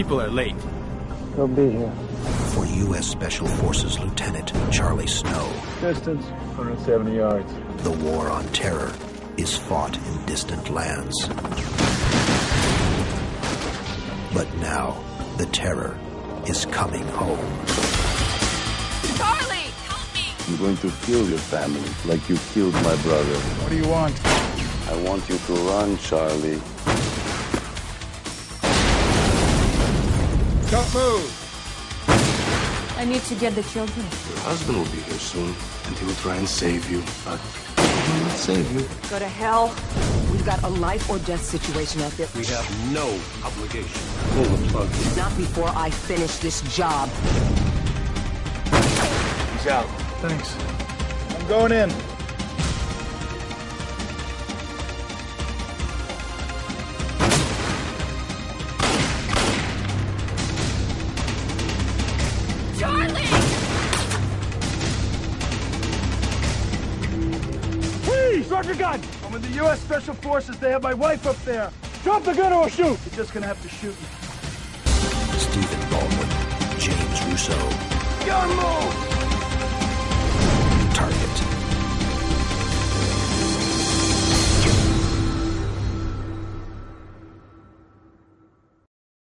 people are late. They'll be here. For U.S. Special Forces Lieutenant Charlie Snow. Distance, 170 yards. The war on terror is fought in distant lands. But now, the terror is coming home. Charlie, help me! I'm going to kill your family like you killed my brother. What do you want? I want you to run, Charlie. Don't move! I need to get the children. Your husband will be here soon, and he will try and save you, but he will not save you. Go to hell. We've got a life or death situation out there. We have no obligation. Pull the plug. Not before I finish this job. He's out. Thanks. I'm going in. Please! Drop your gun! I'm with the U.S. Special Forces. They have my wife up there. Drop the gun or I'll shoot! You're just gonna have to shoot me. Stephen Baldwin, James Russo, Gun move!